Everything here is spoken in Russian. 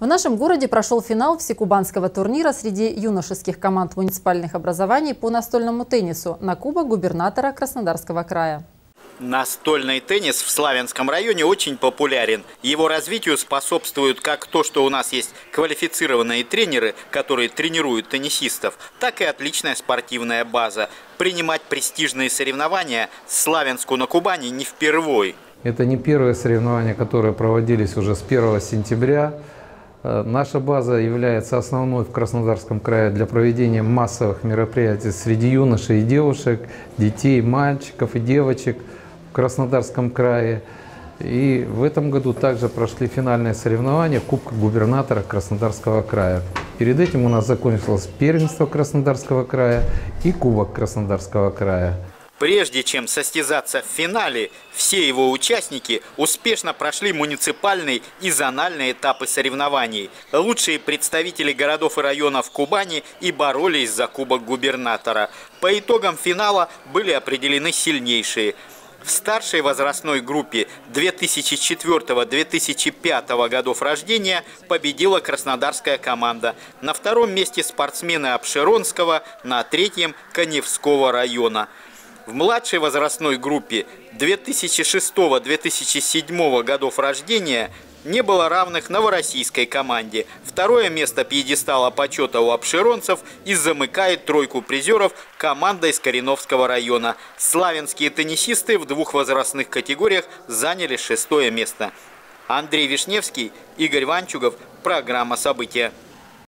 В нашем городе прошел финал всекубанского турнира среди юношеских команд муниципальных образований по настольному теннису на Кубок губернатора Краснодарского края. Настольный теннис в Славянском районе очень популярен. Его развитию способствуют как то, что у нас есть квалифицированные тренеры, которые тренируют теннисистов, так и отличная спортивная база. Принимать престижные соревнования Славянску на Кубани не впервой. Это не первые соревнования, которые проводились уже с 1 сентября. Э, наша база является основной в Краснодарском крае для проведения массовых мероприятий среди юношей и девушек, детей, мальчиков и девочек в Краснодарском крае. И в этом году также прошли финальные соревнования Кубка губернатора Краснодарского края. Перед этим у нас закончилось первенство Краснодарского края и Кубок Краснодарского края. Прежде чем состязаться в финале, все его участники успешно прошли муниципальные и зональные этапы соревнований. Лучшие представители городов и районов Кубани и боролись за Кубок губернатора. По итогам финала были определены сильнейшие. В старшей возрастной группе 2004-2005 годов рождения победила краснодарская команда. На втором месте спортсмены Обширонского, на третьем – Коневского района. В младшей возрастной группе 2006-2007 годов рождения не было равных новороссийской команде. Второе место пьедестала почета у обширонцев и замыкает тройку призеров команда из Кореновского района. Славянские теннисисты в двух возрастных категориях заняли шестое место. Андрей Вишневский, Игорь Ванчугов. Программа «События».